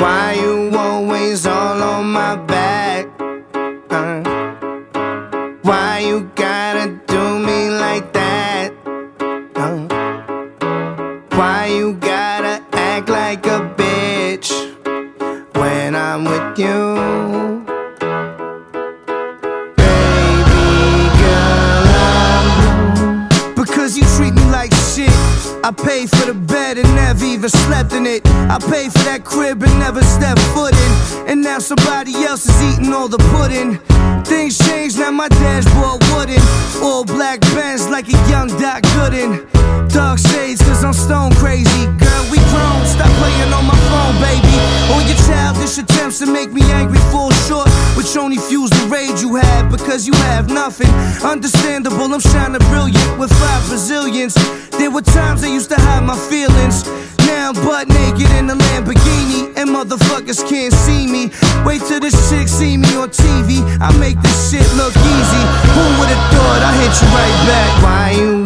Why you always all on my back? Uh, why you gotta do me like that? Uh, why you gotta act like a bitch when I'm with you? I pay for the bed and never even slept in it. I pay for that crib and never stepped foot in. And now somebody else is eating all the pudding. Things change, now my dashboard wooden. All black Benz like a young Doc Gooden. Dark shades, cause I'm stone crazy. Girl, we grown, stop playing on my phone, baby. All your childish attempts to make me angry fall short, which only fuels the rage you have because you have nothing. Understandable, I'm shining brilliant with five Brazilians. There were times I used to hide my feelings. Now I'm butt naked in a Lamborghini, and motherfuckers can't see me. Wait till this chick see me on TV. I make this shit look easy. Who would've thought I hit you right back? Why you